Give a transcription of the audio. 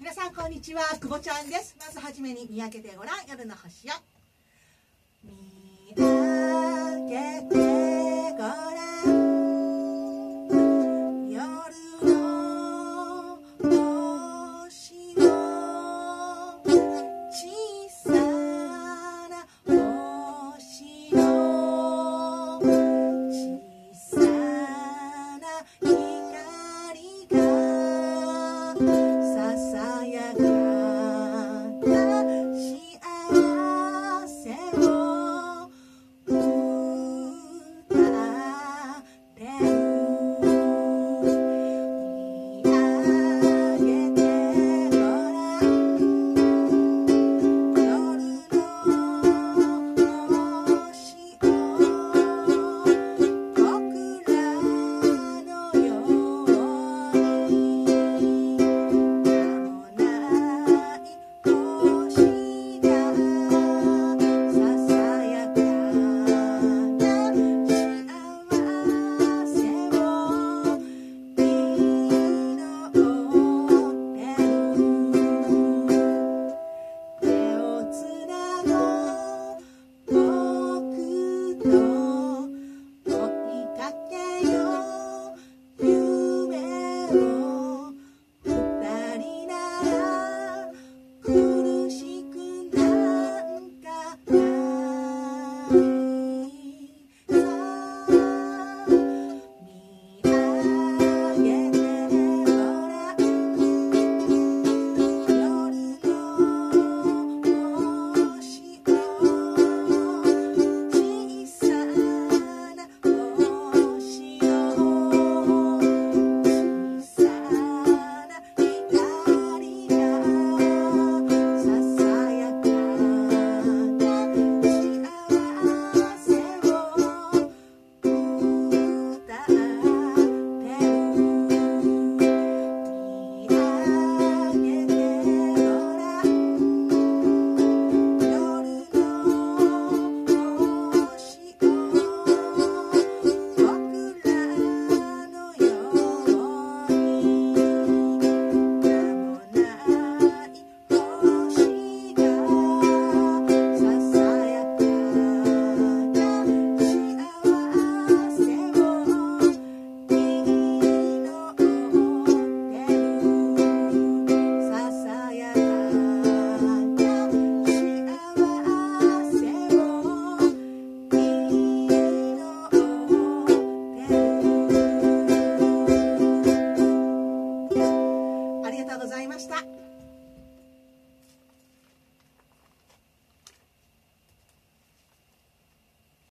皆さんこんにちは。久保ちゃんです。まずはじめに見上げてごらん夜の星よ you.